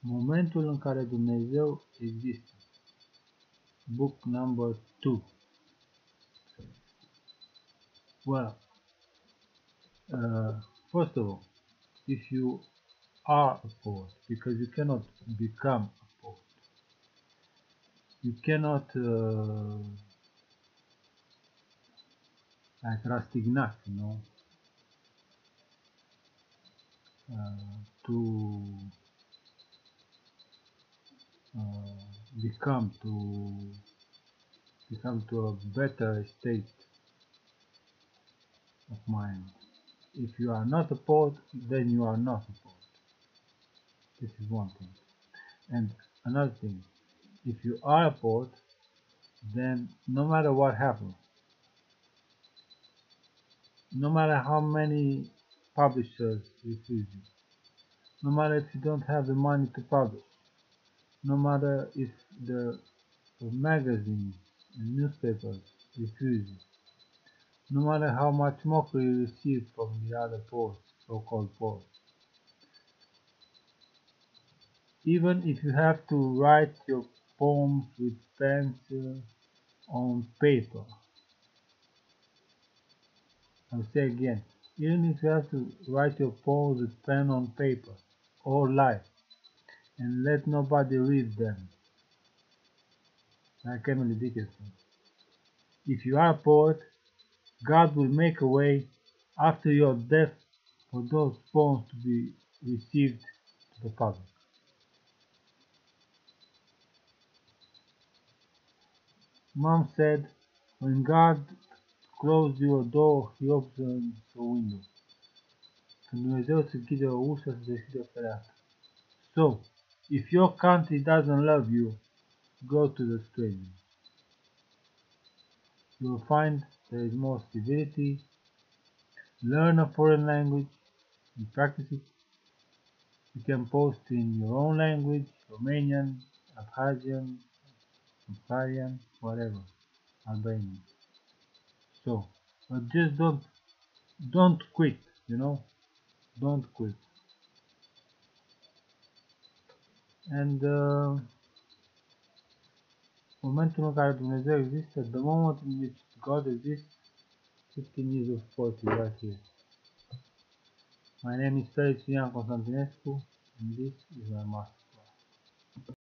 Momentul în care Dumnezeu există. Book number 2. Well, uh, first of all, if you are a poet, because you cannot become a poet, you cannot uh, like Rastignac, you know, uh, to become to become to a better state of mind. If you are not a poet, then you are not a poet. This is one thing. And another thing, if you are a poet, then no matter what happens, no matter how many publishers refuse you, no matter if you don't have the money to publish, no matter if the, magazines and newspapers refuse no matter how much mockery you receive from the other poets, so-called poets. Even if you have to write your poems with pencil on paper, I'll say again, even if you have to write your poems with pen on paper all life and let nobody read them, like Emily Dickinson. If you are a poet, God will make a way after your death for those poems to be received to the public. Mom said, when God closed your door, he opens a window. So, if your country doesn't love you, go to the stranger. You will find there is more civility. Learn a foreign language and practice it. You can post in your own language, Romanian, Abkhazian, Bulgarian, whatever, Albanian. So, but just don't don't quit, you know, don't quit. And uh, momentul în care Dumnezeu există, the moment in which God exists, 15 years of poetry right here. My name is Felix Rian Constantinescu, and this is my master.